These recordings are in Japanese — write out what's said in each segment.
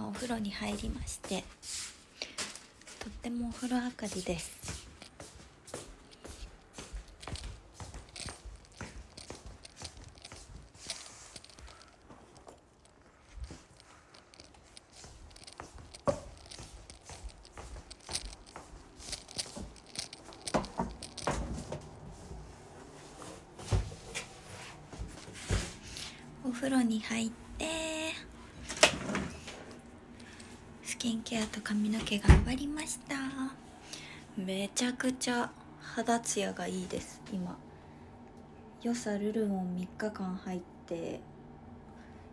今お風呂に入りましてとってもお風呂上がりです。お風呂に入ってスキンケアと髪の毛が終わりました。めちゃくちゃ肌ツヤがいいです今。よさルルモン3日間入って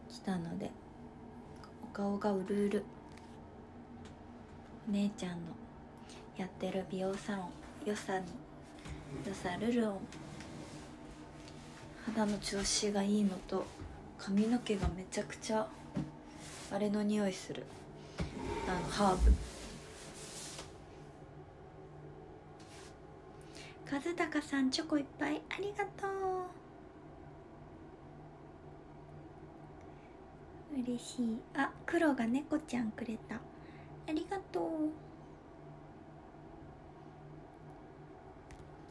きたのでお顔がうるうる。お姉ちゃんのやってる美容サロンよさによさルルオン肌の調子がいいのと髪の毛がめちゃくちゃあれの匂いする。あのハーブ。和孝さんチョコいっぱいありがとう嬉しい。あ黒が猫ちゃんくれた。ありがとう。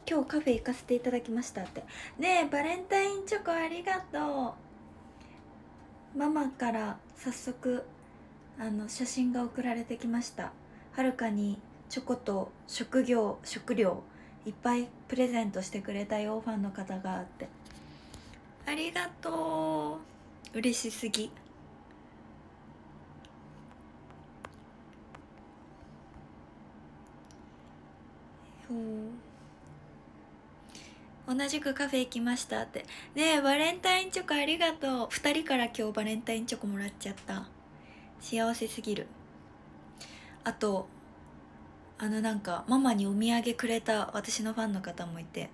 今日カフェ行かせていただきました。ってねえバレンタインチョコありがとう。ママから早速あの写真が送られてきました。はるかにチョコと食業食料いっぱいプレゼントしてくれたよファンの方があって。ありがとう。嬉しすぎ。同じくカフェ行きましたって。ねえバレンタインチョコありがとう。2人から今日バレンタインチョコもらっちゃった。幸せすぎる。あとあのなんかママにお土産くれた私のファンの方もいて。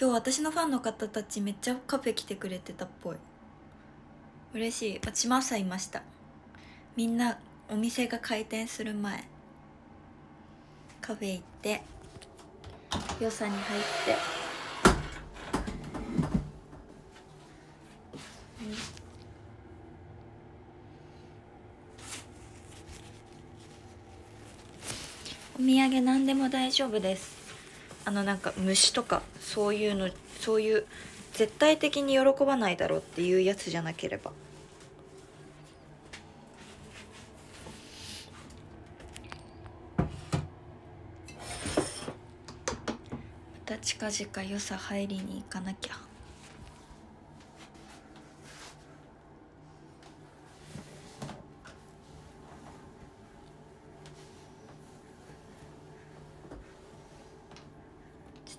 今日私のファンの方たちめっちゃカフェ来てくれてたっぽい。嬉しい。私も朝いました。みんなお店が開店する前。カフェ行って良さに入って。お土産何でも大丈夫です。あのなんか虫とかそういうのそういう絶対的に喜ばないだろうっていうやつじゃなければ。また近々良さ入りに行かなきゃ。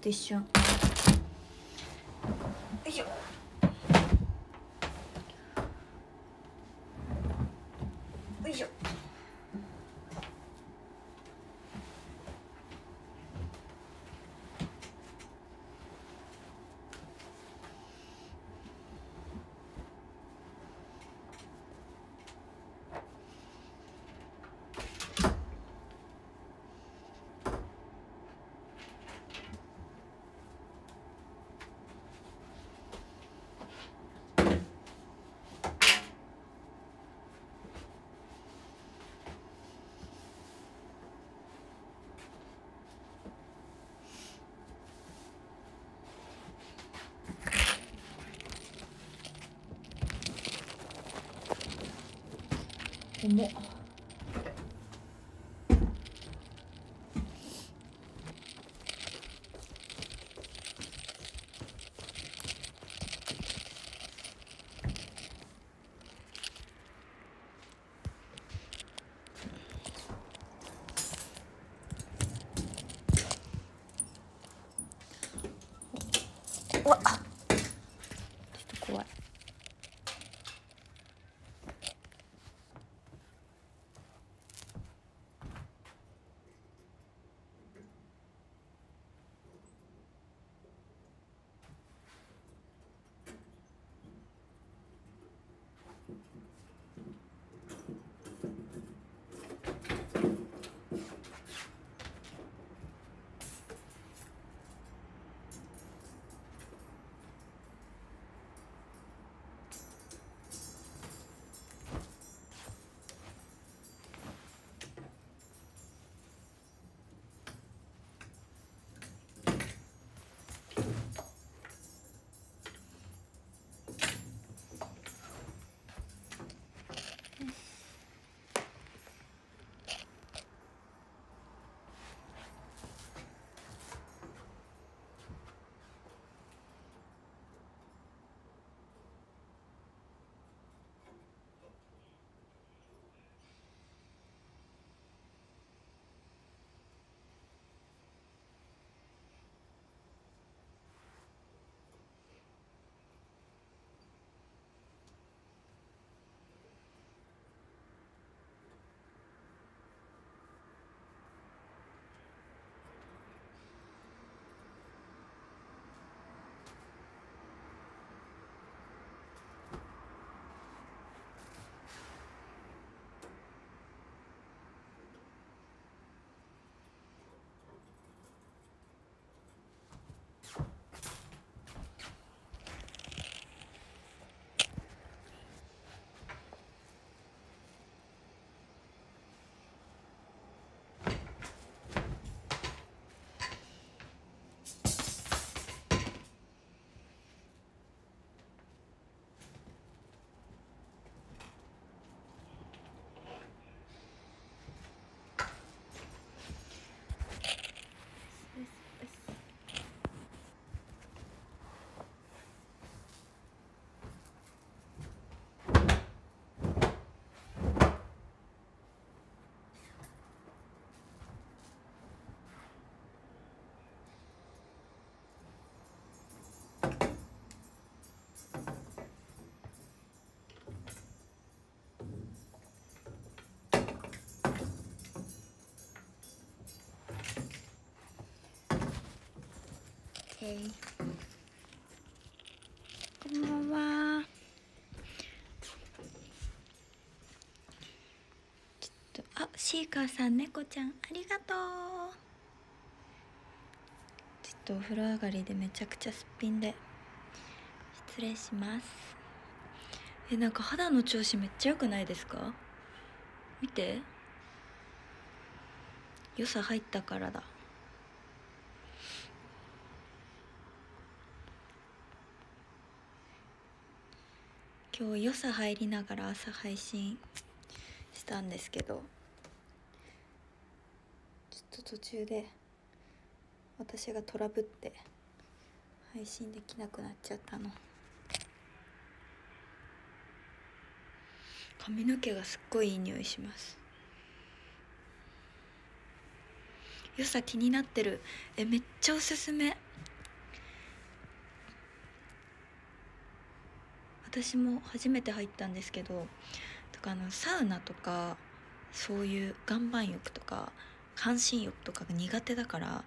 と一緒。よいしょ。重っイこんばんは。ちょっとあシーカーさん猫ちゃんありがとう。ちょっとお風呂上がりでめちゃくちゃすっぴんで失礼します。えなんか肌の調子めっちゃ良くないですか？見て。良さ入ったからだ。今日良さ入りながら朝配信したんですけどちょっと途中で私がトラブって配信できなくなっちゃったの。髪の毛がすっごいいい匂いします。良さ気になってる。えめっちゃおすすめ。私も初めて入ったんですけどとかあのサウナとかそういう岩盤浴とか半身浴とかが苦手だから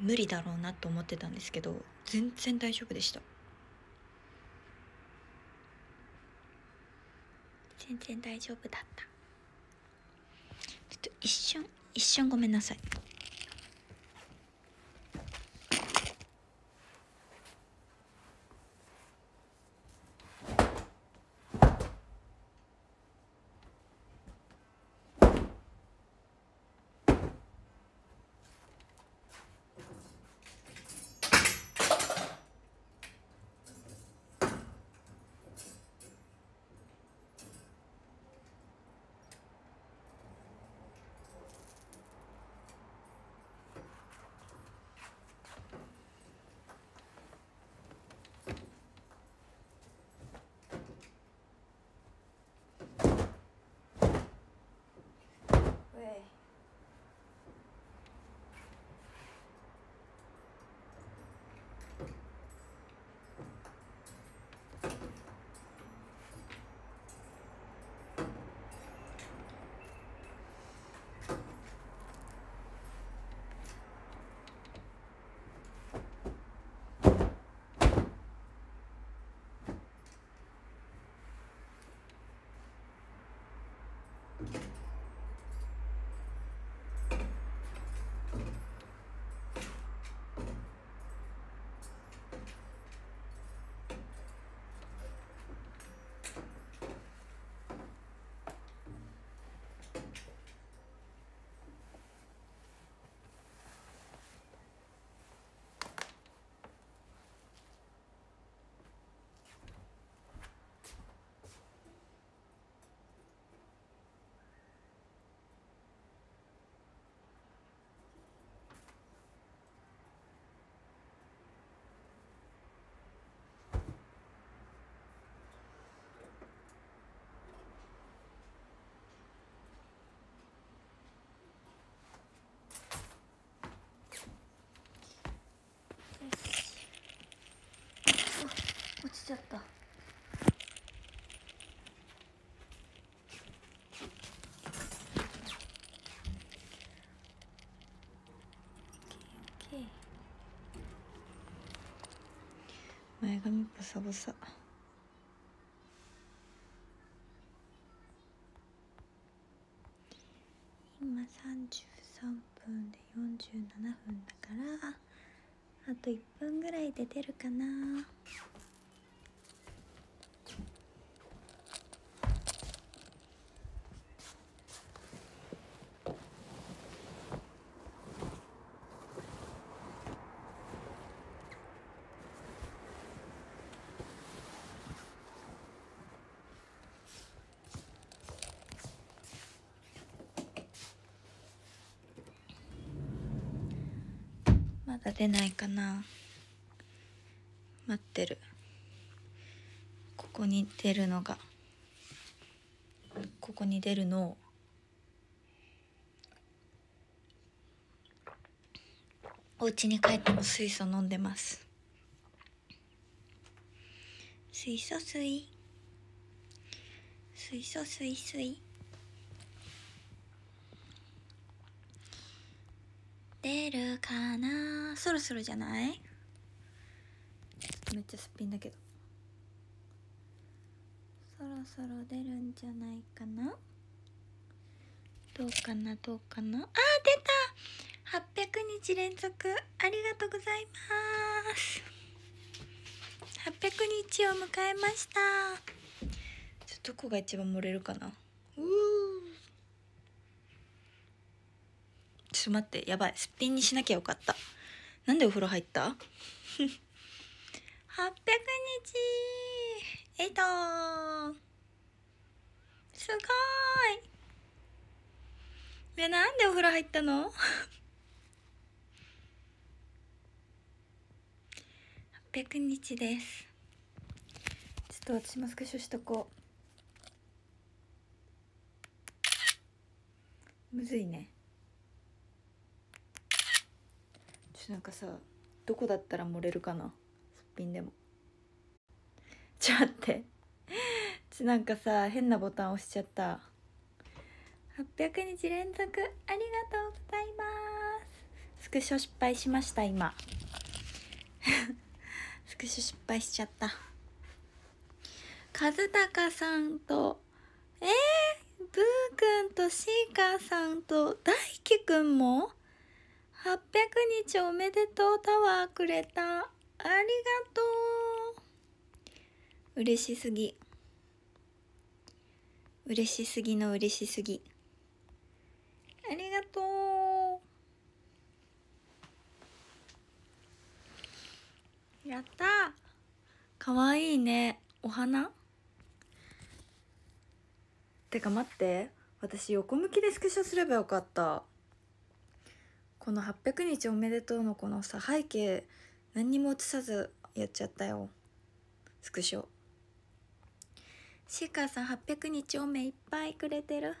無理だろうなと思ってたんですけど全然大丈夫でした。全然大丈夫だった。ちょっと一瞬一瞬ごめんなさい落ちゃった。前髪ボサボサ。今33分で47分だからあと1分ぐらいで出るかな。まだ出ないかな。待ってる。ここに出るのが。ここに出るのを。お家に帰っても水素飲んでます。水素水。水素水水出るかなそろそろじゃない？めっちゃすっぴんだけど。そろそろ出るんじゃないかな？どうかな？どうかな？あー出た！800日連続。ありがとうございます。800日を迎えました。ちょっとどこが一番漏れるかな？うー。ちょっと待ってやばい。すっぴんにしなきゃよかったなんでお風呂入った？800日。えいと。すごーい。いやなんでお風呂入ったの？800日です。ちょっと私もスクショしとこう。むずいね。ちょっとなんかさどこだったら漏れるかな？すっぴんでも。ちょっと待って。ちなんかさ変なボタン押しちゃった。800日連続ありがとうございます。スクショ失敗しました今。スクショ失敗しちゃった。和孝さんとえー、ブーくんとシーカーさんと大輝くんも？800日おめでとうタワーくれた。ありがとう。嬉しすぎ。嬉しすぎの嬉しすぎ。ありがとう。やった。かわいいね。お花。てか待って。私横向きでスクショすればよかった。この800日おめでとうのこのさ背景何にも映さずやっちゃったよ。スクショ。シーカーさん800日おめいっぱいくれてる。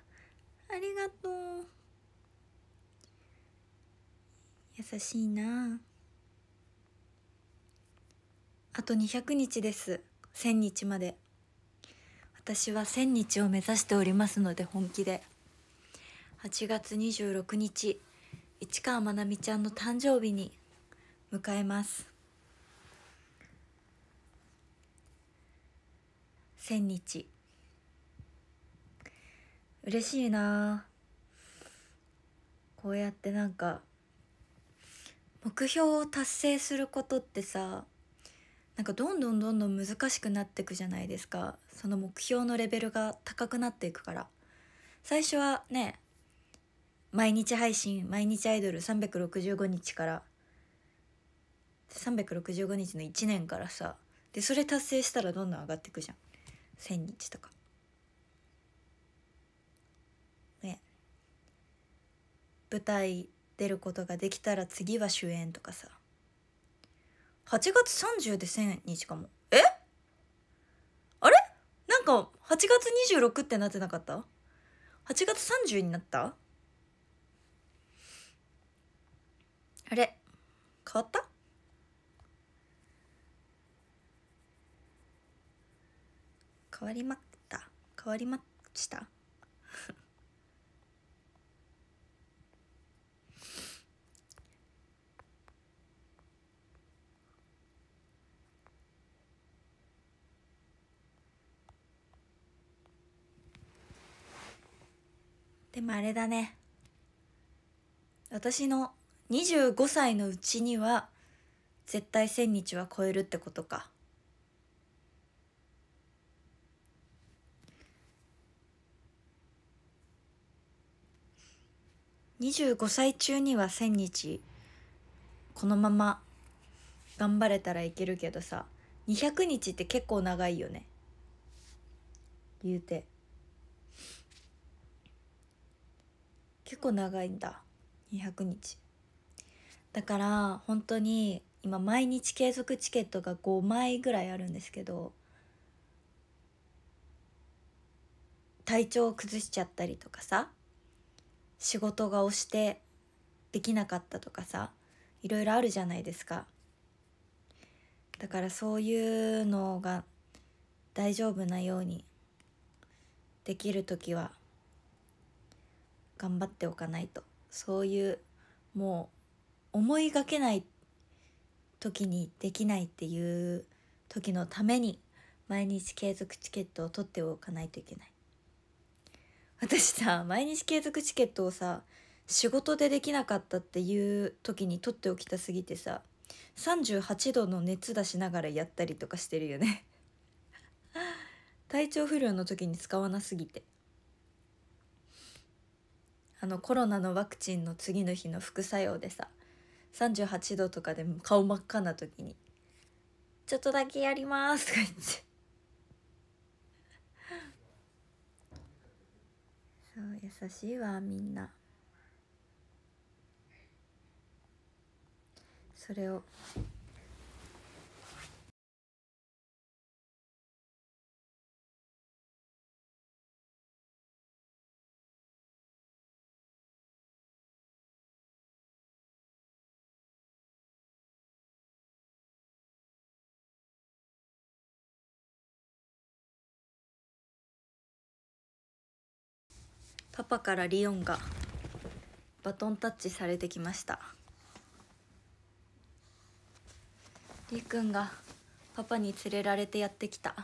ありがとう。優しいな。あと200日です。1000日まで。私は1000日を目指しておりますので本気で。8月26日。市川まなみちゃんの誕生日に迎えます。1000日。嬉しいな。こうやってなんか目標を達成することってさなんかどんどんどんどん難しくなっていくじゃないですか。その目標のレベルが高くなっていくから。最初はね毎日配信毎日アイドル365日から。365日の1年からさ。でそれ達成したらどんどん上がっていくじゃん。1,000日とか。ね。舞台出ることができたら次は主演とかさ。8月30で1000日かも。え？あれ？なんか8月26ってなってなかった ?8 月30になった？あれ？変わった？変わりまった？変わりました？でもあれだね。私の25歳のうちには絶対1,000日は超えるってことか。25歳中には1,000日このまま頑張れたらいけるけどさ200日って結構長いよね。言うて。結構長いんだ。200日。だから本当に今毎日継続チケットが5枚ぐらいあるんですけど体調を崩しちゃったりとかさ仕事が押してできなかったとかさいろいろあるじゃないですか。だからそういうのが大丈夫なようにできる時は頑張っておかないと。そういうもう思いがけない時にできないっていう時のために毎日継続チケットを取っておかないといけない。私さ毎日継続チケットをさ仕事でできなかったっていう時に取っておきたすぎてさ38度の熱出しながらやったりとかしてるよね。体調不良の時に使わなすぎて。あのコロナのワクチンの次の日の副作用でさ38度とかで顔真っ赤な時に「ちょっとだけやります」とか言って。そう優しいわみんな。それをパパからリオンがバトンタッチされてきました。りくんがパパに連れられてやってきた。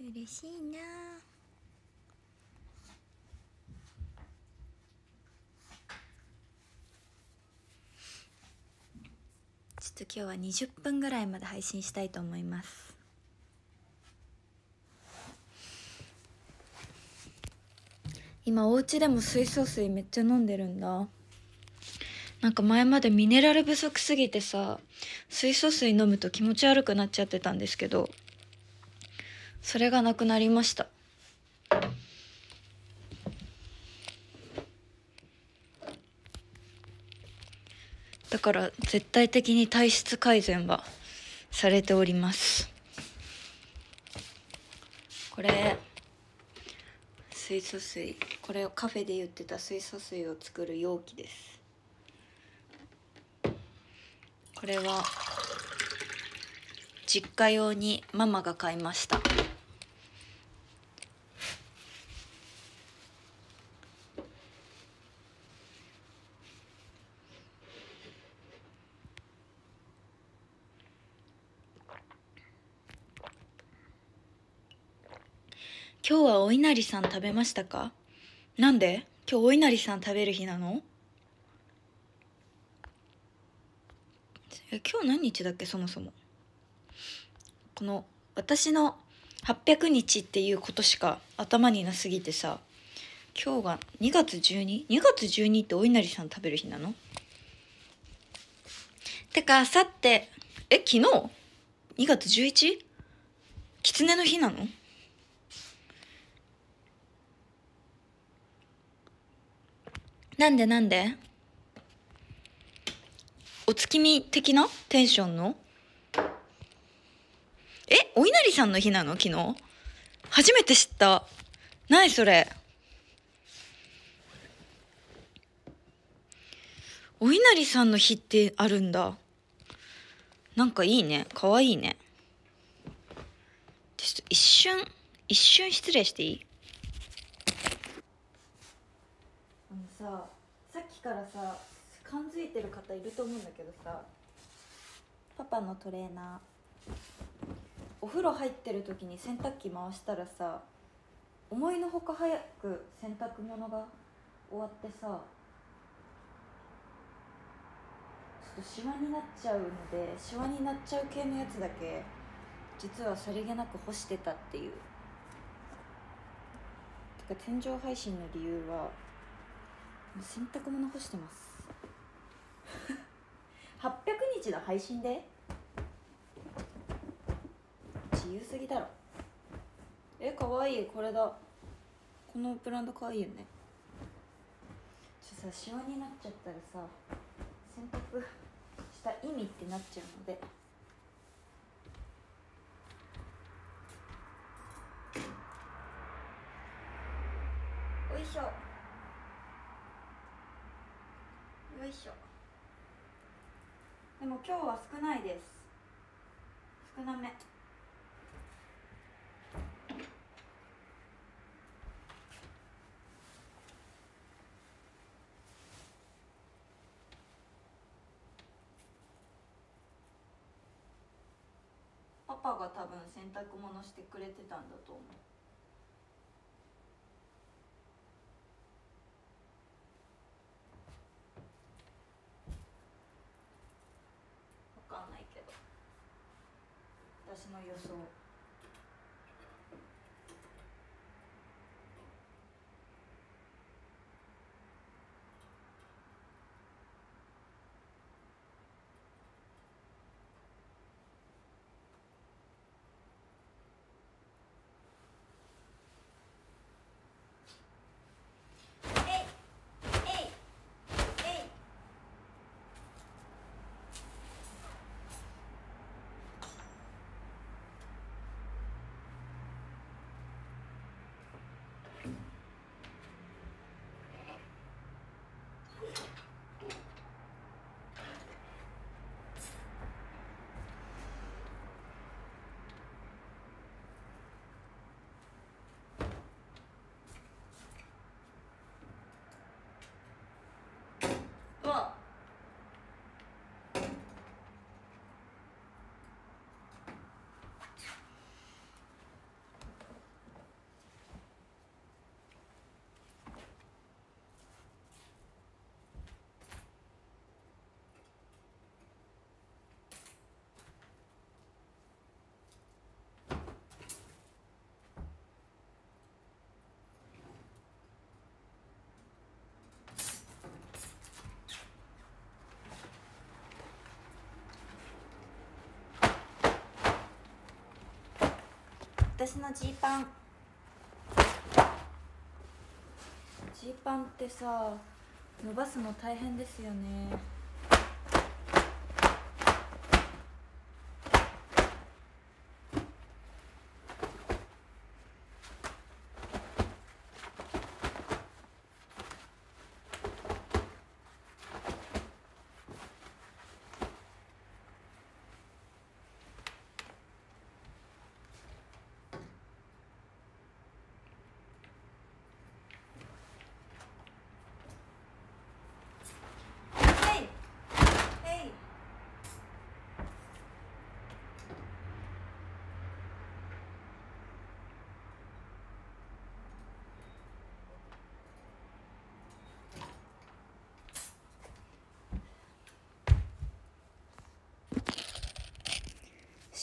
嬉しいなちょっと今日は20分ぐらいまで配信したいと思います。今お家でも水素水めっちゃ飲んでるんだ。なんか前までミネラル不足すぎてさ水素水飲むと気持ち悪くなっちゃってたんですけどそれがなくなりました。から絶対的に体質改善はされております。これ水素水。これをカフェで言ってた水素水を作る容器です。これは実家用にママが買いました。今日はお稲荷さん食べましたか？なんで？今日お稲荷さん食べる日なの？今日何日だっけ？そもそも。この私の800日っていうことしか頭になすぎてさ今日が2月 12?2 月12ってお稲荷さん食べる日なの？てかあさってえ昨日 ?2 月 11? 狐の日なの？なんでなんで？お月見的な？テンションの？えお稲荷さんの日なの？昨日。初めて知った。何それ。お稲荷さんの日ってあるんだ。なんかいいね。かわいいね。ちょっと一瞬一瞬失礼していいあのささっきからさ感づいてる方いると思うんだけどさパパのトレーナーお風呂入ってる時に洗濯機回したらさ思いのほか早く洗濯物が終わってさちょっとシワになっちゃうのでシワになっちゃう系のやつだけ実はさりげなく干してたっていう。てか天井配信の理由は洗濯物干してます。800日の配信で？自由すぎだろ。えかわい。いこれだ。このブランドかわいいよね。ちょっとさシワになっちゃったらさ洗濯した意味ってなっちゃうので。今日は少ないです。少なめ。パパが多分洗濯物してくれてたんだと思う。私のジーパン。ジーパンってさ伸ばすの大変ですよねえいえい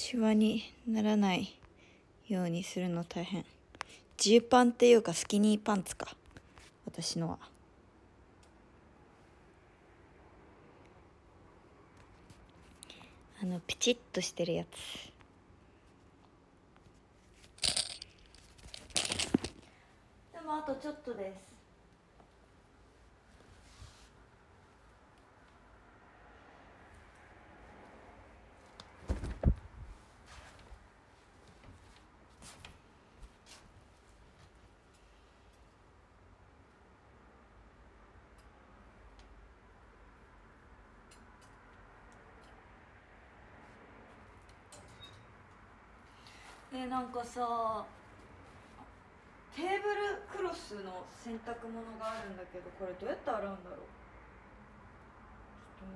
シワにならないようにするの大変。ジーパンっていうかスキニーパンツか。私のは。あのピチッとしてるやつ。でもあとちょっとです。なんかさテーブルクロスの洗濯物があるんだけどこれどうやって洗うんだろう？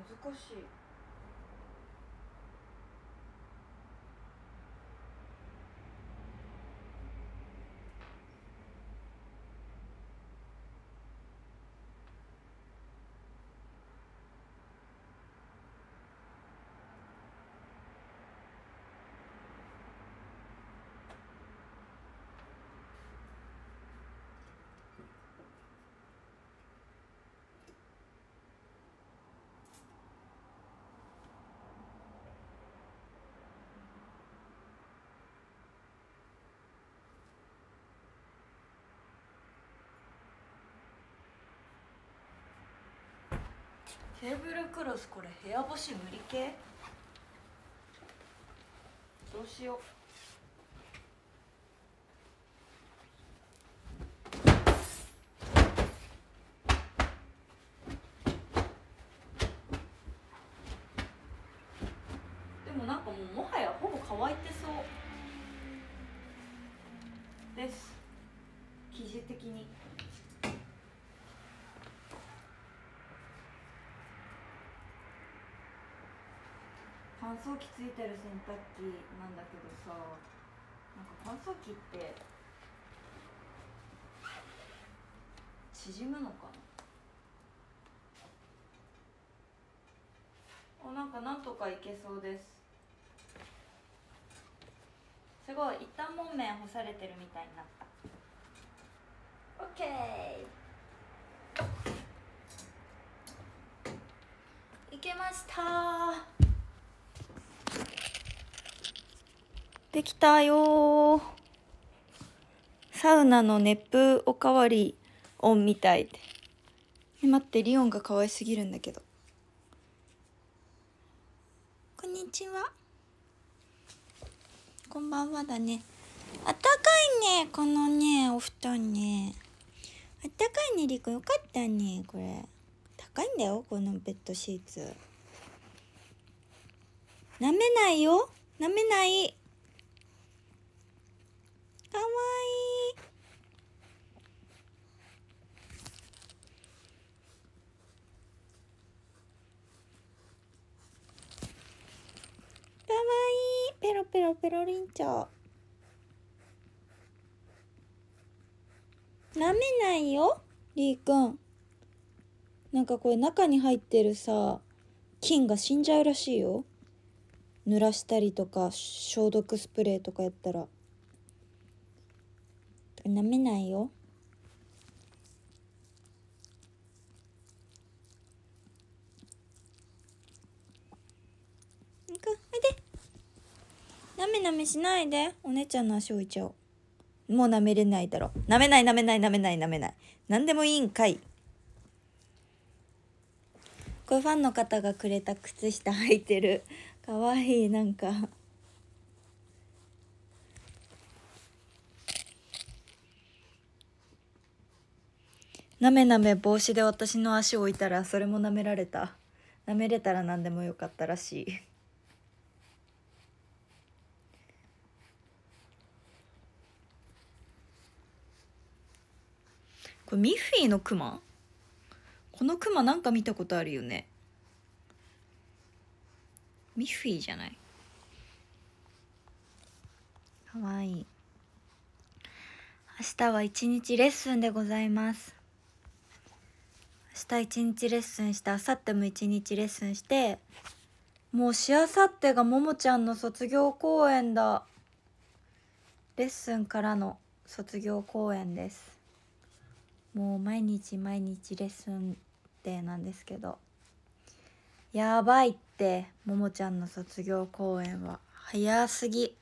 ちょっと難しい。テーブルクロスこれ部屋干し無理系？どうしよう。でもなんかもうもはやほぼ乾いてそう。です。生地的に乾燥機ついてる洗濯機なんだけどさなんか乾燥機って縮むのかな？おなんかなんとかいけそうです。すごい一旦もんめん干されてるみたいになった。オッケー。いけました。できたよ。サウナの熱風おかわりオンみたいえ待ってリオンが可愛すぎるんだけど。こんにちは。こんばんはだね。あったかいねこのねお布団ね。あったかいねりくよかったねこれ。高いんだよこのベッドシーツ。舐めないよ。舐めないかわいいかわいいペロリンチョ。舐めないよりーくん。なんかこれ中に入ってるさ菌が死んじゃうらしいよ。濡らしたりとか消毒スプレーとかやったら。舐めないよいくおいでなめなめしないでお姉ちゃんの足置いちゃおう。もう舐めれないだろ。舐めない舐めない舐めない舐めない。何でもいいんかい。これファンの方がくれた靴下履いてる。かわいいなんか。なめなめ帽子で私の足を置いたらそれも舐められた。舐めれたら何でもよかったらしい。これミッフィーのクマ？このクマなんか見たことあるよね。ミッフィーじゃない。かわいい。明日は一日レッスンでございます。明日一日レッスンして明後日も一日レッスンしてもうしあさってがももちゃんの卒業公演だ。レッスンからの卒業公演です。もう毎日毎日レッスンデーなんですけどやばいってももちゃんの卒業公演は。早すぎ。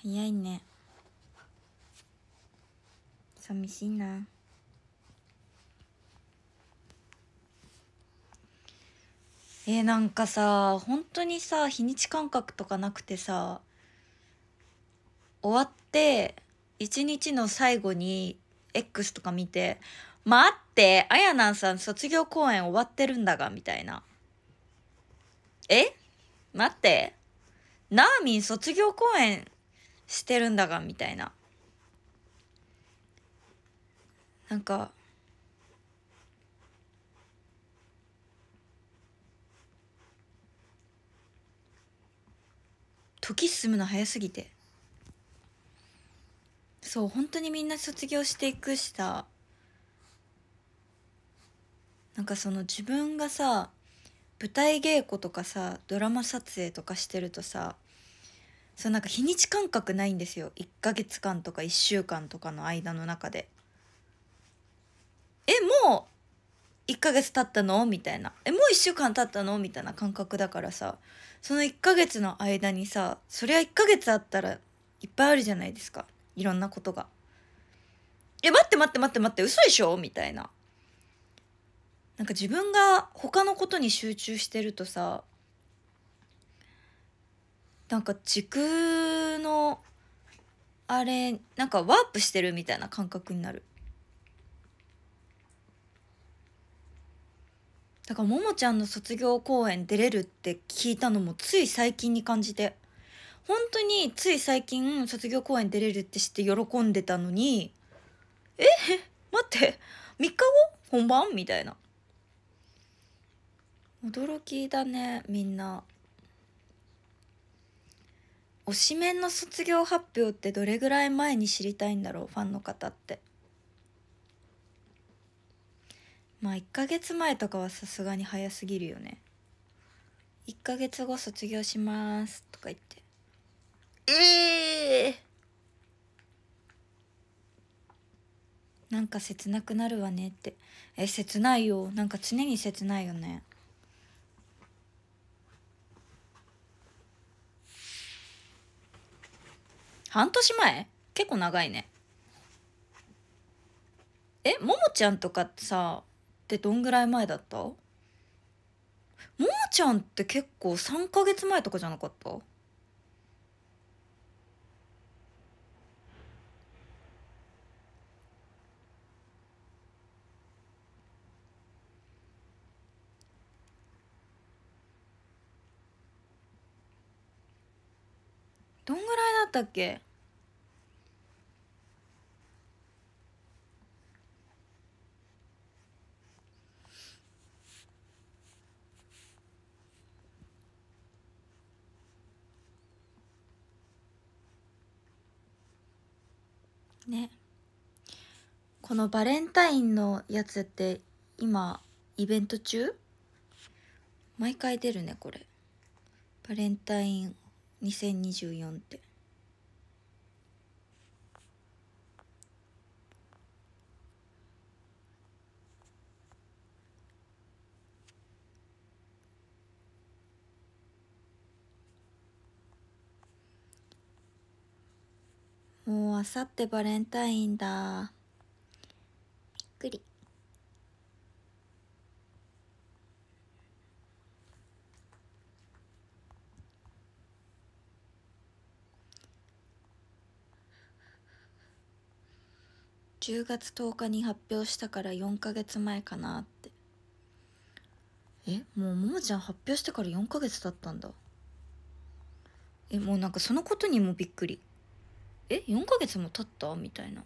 早いね。寂しいな。えー、なんかさ本当にさ日にち感覚とかなくてさ終わって一日の最後に X とか見て「待ってあやなんさん卒業公演終わってるんだが」みたいな「え？待って。ナーミン卒業公演してるんだが」みたいな。なんか時進むの早すぎて。そう本当にみんな卒業していくしさ。なんかその自分がさ舞台稽古とかさドラマ撮影とかしてるとさそうなんか日にち感覚ないんですよ。1ヶ月間とか1週間とかの間の中で。えもう1ヶ月経ったの？みたいな。えもう1週間経ったの？みたいな感覚だからさ。その1ヶ月の間にさそりゃ1ヶ月あったらいっぱいあるじゃないですか。いろんなことが。え待って待って待って待って嘘でしょ？みたいな。なんか自分が他のことに集中してるとさなんか時空のあれなんかワープしてるみたいな感覚になる。だからももちゃんの卒業公演出れるって聞いたのもつい最近に感じて本当につい最近卒業公演出れるって知って喜んでたのにえ？待って。3日後？本番？みたいな。驚きだねみんな。推しメンの卒業発表ってどれぐらい前に知りたいんだろう？ファンの方って。まあ1ヶ月前とかはさすがに早すぎるよね。1ヶ月後卒業しますとか言って。ええ、なんか切なくなるわねって。え切ないよ。なんか常に切ないよね。半年前？結構長いね。えももちゃんとかってさってどんぐらい前だった？ももちゃんって結構3ヶ月前とかじゃなかったどんぐらいだったっけ？ね。このバレンタインのやつって今イベント中？毎回出るねこれ。バレンタイン2024って。もうあさってバレンタインだ。びっくり。10月10日に発表したから4ヶ月前かなって。えもうももちゃん発表してから4ヶ月経ったんだ。えもうなんかそのことにもびっくりえ4ヶ月も経った？みたいな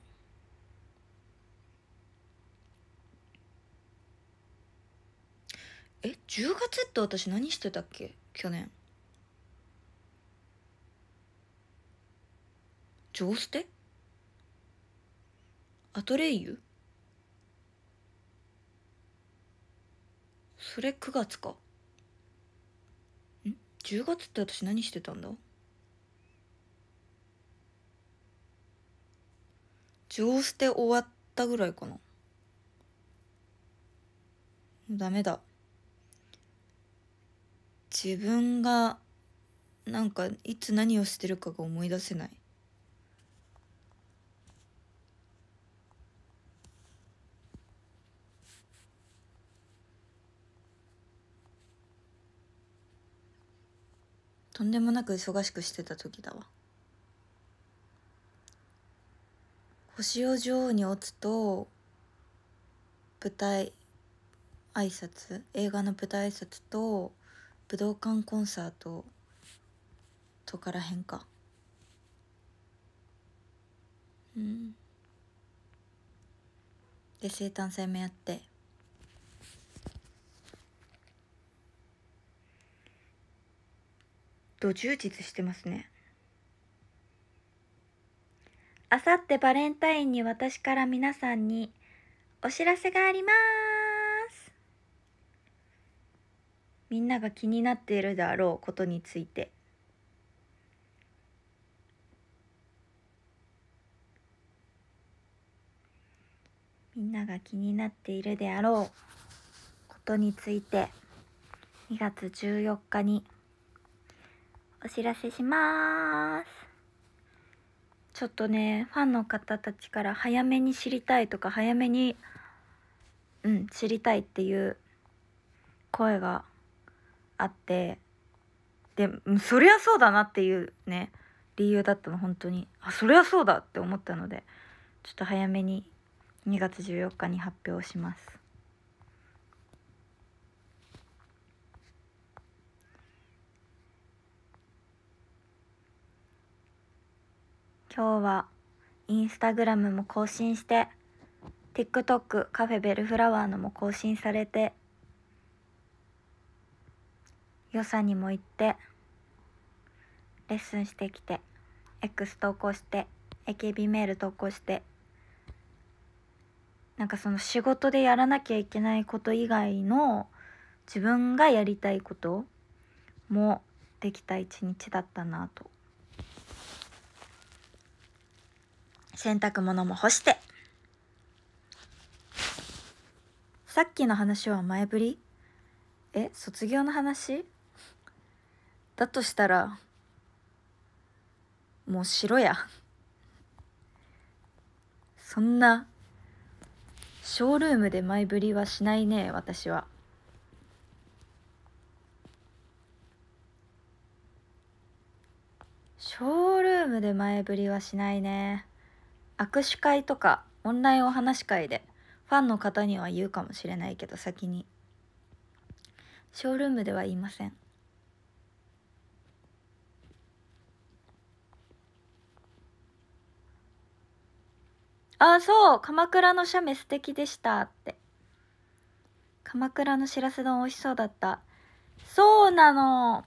え10月って私何してたっけ？去年ジョーステアトレイユそれ9月かん？10月って私何してたんだ？上捨て終わったぐらいかな。ダメだ。自分がなんかいつ何をしてるかが思い出せない。とんでもなく忙しくしてた時だわ。星を女王に落つと舞台挨拶映画の舞台挨拶と武道館コンサートとからへんか。うん。で生誕祭もやって。と充実してますね。あさってバレンタインに私から皆さんにお知らせがあります。みんなが気になっているであろうことについて。みんなが気になっているであろうことについて2月14日にお知らせします。ちょっとねファンの方たちから早めに知りたいとか早めにうん知りたいっていう声があってでそりゃそうだなっていうね理由だったの本当に。あそりゃそうだって思ったのでちょっと早めに2月14日に発表します。今日はインスタグラムも更新して TikTok カフェベルフラワーのも更新されてよさにも行ってレッスンしてきて X 投稿して AKB メール投稿してなんかその仕事でやらなきゃいけないこと以外の自分がやりたいこともできた一日だったなと洗濯物も干して。さっきの話は前振り？え卒業の話？だとしたらもうしろや。そんなショールームで前振りはしないね私は。ショールームで前振りはしないね。握手会とかオンラインお話会でファンの方には言うかもしれないけど先に。ショールームでは言いません。あそう鎌倉の写メ素敵でしたって。鎌倉のしらす丼美味しそうだった。そうなの。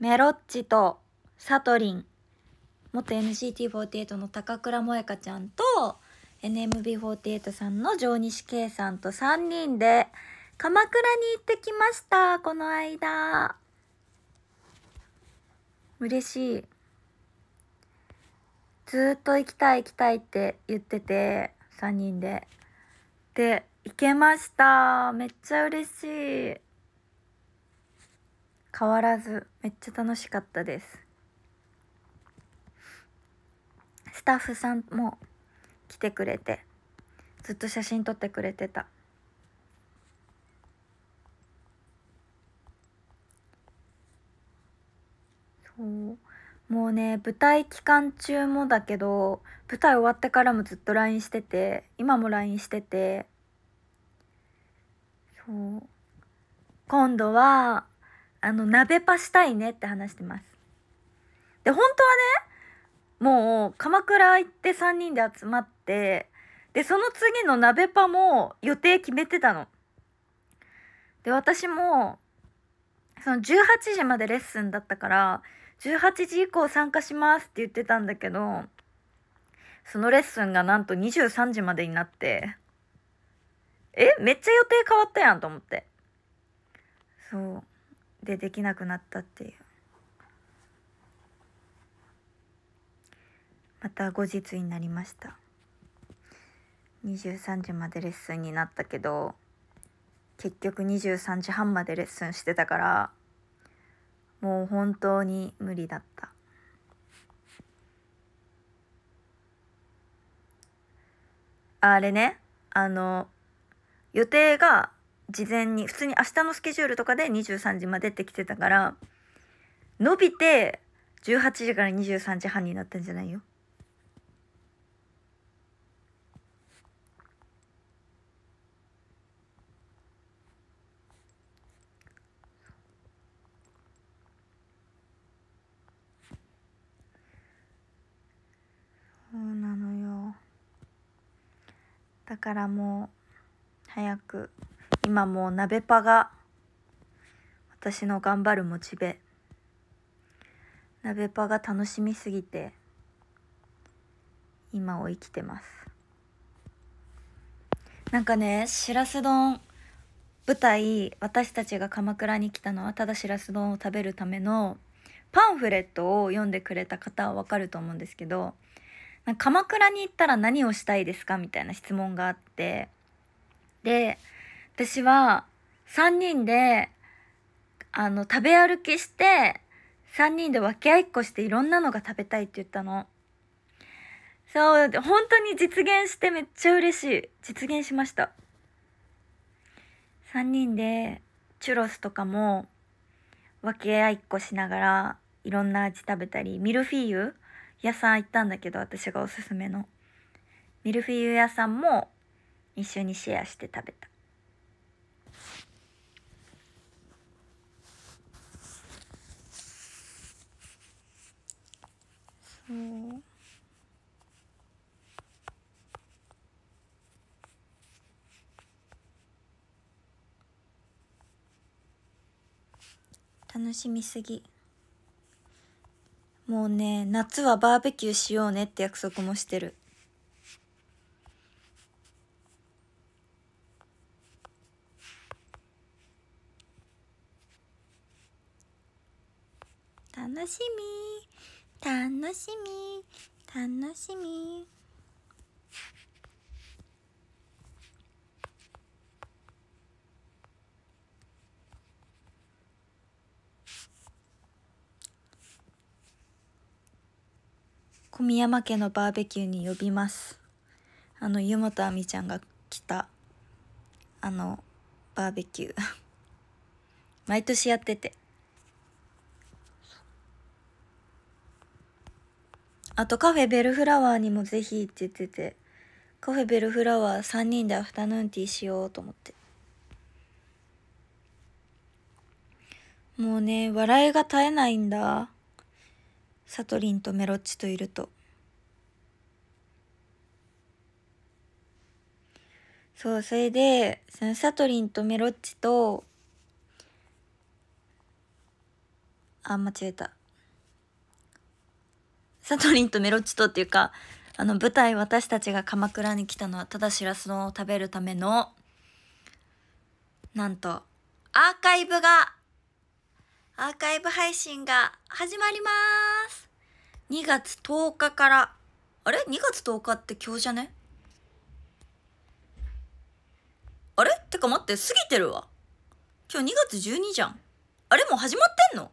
メロッチとサトリン。元 NCT48 の高倉萌香ちゃんと NMB48 さんの上西圭さんと3人で鎌倉に行ってきましたこの間。嬉しい。ずっと行きたい行きたいって言ってて3人で。で行けました。めっちゃ嬉しい。変わらずめっちゃ楽しかったです。スタッフさんも来てくれてずっと写真撮ってくれてた。もうね舞台期間中もだけど舞台終わってからもずっと LINE してて今も LINE しててそう。今度はあの鍋パしたいねって話してます。で本当はねもう鎌倉行って3人で集まってでその次の鍋パも予定決めてたので私もその18時までレッスンだったから18時以降参加しますって言ってたんだけど、そのレッスンがなんと23時までになって、えめっちゃ予定変わったやんと思って。そう。で、できなくなったっていう。また後日になりました。23時までレッスンになったけど、結局23時半までレッスンしてたから、もう本当に無理だったあれねあの予定が事前に普通に明日のスケジュールとかで23時までって来てたから伸びて18時から23時半になったんじゃないよそうなのよだからもう早く今もう鍋パが私の頑張るモチベ。鍋パが楽しみすぎて今を生きてます。なんかねしらす丼舞台私たちが鎌倉に来たのはただしらす丼を食べるためのパンフレットを読んでくれた方はわかると思うんですけど鎌倉に行ったら何をしたいですかみたいな質問があって、で、私は3人で、あの、食べ歩きして、3人で分け合いっこしていろんなのが食べたいって言ったの。そう、本当に実現してめっちゃ嬉しい。実現しました。3人でチュロスとかも分け合いっこしながらいろんな味食べたり、ミルフィーユ屋さん行ったんだけど私がおすすめの。ミルフィーユ屋さんも一緒にシェアして食べた。そう。楽しみすぎ。もうね夏はバーベキューしようねって約束もしてる。楽しみ。楽しみ。楽しみ。宮山家のバーベキューに呼びます。あの湯本亜美ちゃんが来たあのバーベキュー。毎年やってて。あとカフェベルフラワーにもぜひって言っててカフェベルフラワー3人でアフタヌーンティーしようと思って。もうね笑いが絶えないんだ。サトリンとメロッチといると。そうそれでそのサトリンとメロッチとあ間違えた。サトリンとメロッチとっていうかあの舞台私たちが鎌倉に来たのはただしらす丼を食べるためのなんとアーカイブがアーカイブ配信が始まります。2月10日からあれ ?2 月10日って今日じゃね？あれ？ってか待って過ぎてるわ。今日2月12じゃん。あれもう始まってんの？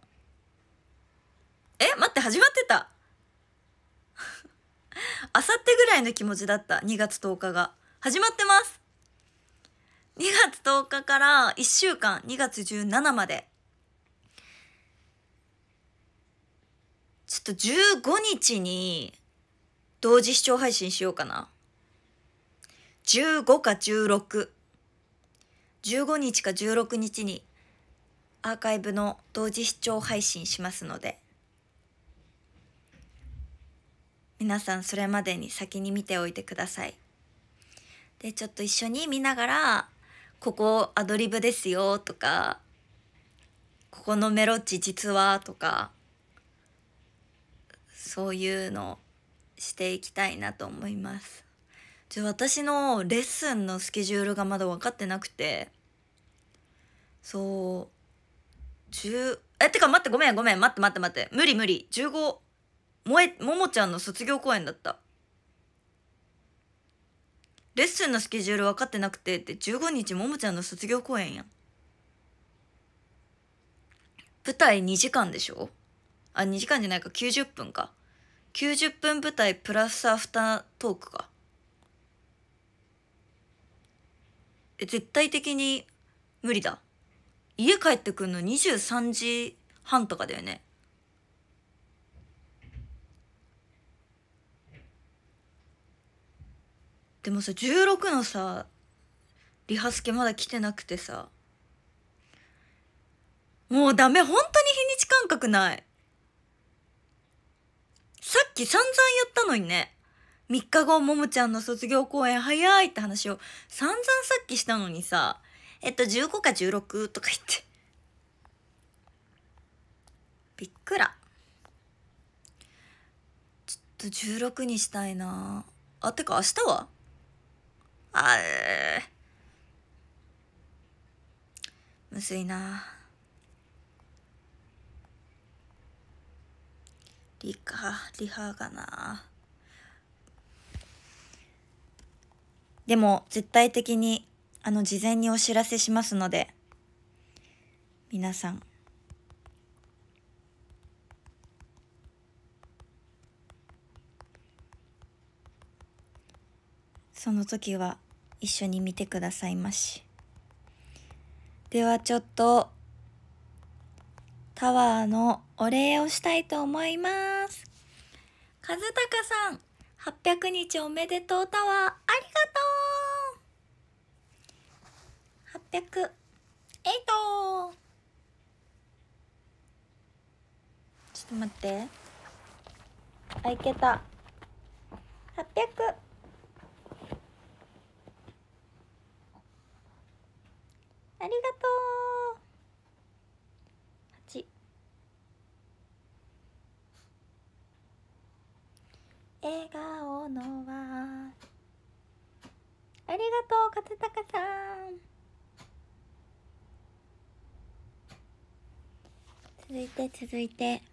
え待って始まってた。あさってぐらいの気持ちだった。2月10日が。始まってます。2月10日から1週間2月17まで。ちょっと15日に同時視聴配信しようかな。15か16。15日か16日にアーカイブの同時視聴配信しますので、皆さんそれまでに先に見ておいてください。で、ちょっと一緒に見ながら、ここアドリブですよとか、ここのメロッチ実はとか、そういうのしていきたいなと思いますじゃ私のレッスンのスケジュールがまだ分かってなくてそう。10えてか待ってごめんごめん待って待って待って無理無理。15もえももちゃんの卒業公演だった。レッスンのスケジュール分かってなくてって15日ももちゃんの卒業公演やん。舞台2時間でしょ？あ2時間じゃないか90分か。90分舞台プラスアフタートークか。え絶対的に無理だ。家帰ってくんの23時半とかだよね。でもさ16のさリハスケまだ来てなくてさ。もうダメ本当に日にち感覚ない。さっき散々言ったのにね。3日後、ももちゃんの卒業公演早いって話を散々さっきしたのにさ、えっと、15か16とか言って。びっくら。ちょっと16にしたいな。あ、てか明日は？あえー、むずいな。リハリハがな。でも絶対的にあの事前にお知らせしますので皆さん。その時は一緒に見てくださいまし。ではちょっとタワーのお礼をしたいと思います。和孝さん、800日おめでとうタワー、ありがとう。608ちょっと待って。あいけた。800ありがとう。8笑顔の輪。ありがとう勝高さん。続いて続いて。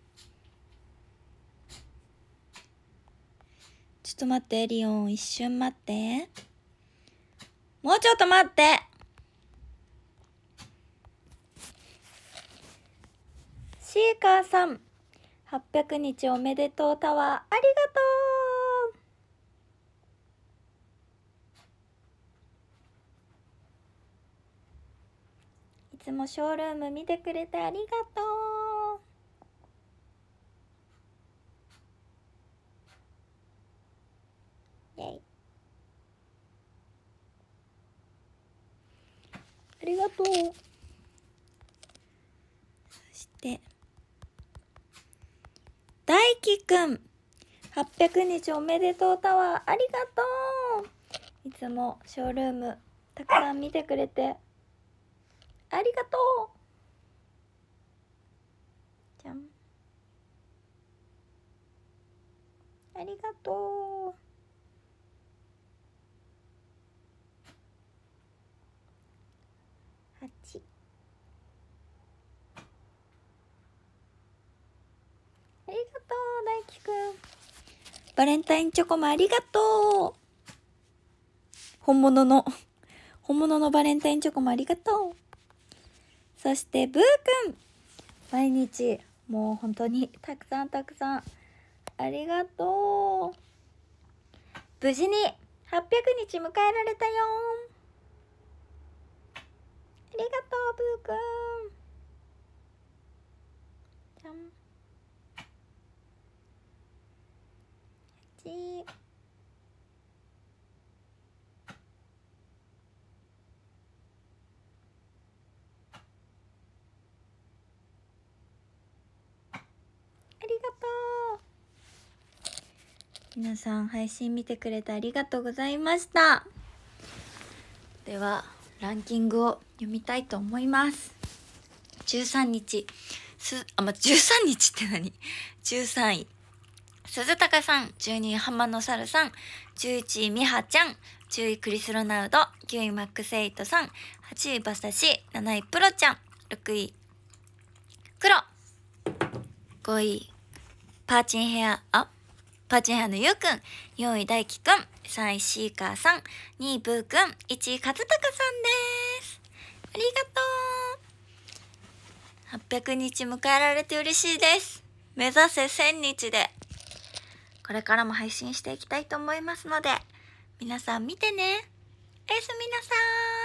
ちょっと待ってリオン一瞬待って。もうちょっと待って。シーカーさん800日おめでとうタワーありがとう。いつもショールーム見てくれてありがとうイェイありがとうそして。大輝くん。800日おめでとうタワーありがとう。いつもショールームたくさん見てくれて。ありがとう。じゃん。ありがとう8ありがとう大輝くん。バレンタインチョコもありがとう。本物の本物のバレンタインチョコもありがとう。そしてブーくん。毎日もう本当にたくさんたくさんありがとう。無事に800日迎えられたよありがとうブーくん。じゃん。ちありがとう。皆さん配信見てくれてありがとうございました。ではランキングを読みたいと思います。13日。すあまあ、13日って何 ?13 位。鈴高さん、12位浜野猿さん、11位美葉ちゃん、10位クリス・ロナウド、9位マックス・エイトさん、8位バサシ、7位プロちゃん、6位黒、5位パーチンヘア、あ、パーチンヘアのゆうくん、4位大輝くん、3位シーカーさん、2位ブーくん、1位和孝さんです。ありがとう。800日迎えられて嬉しいです。目指せ1000日で。これからも配信していきたいと思いますので、皆さん見てね。おやすみなさーい。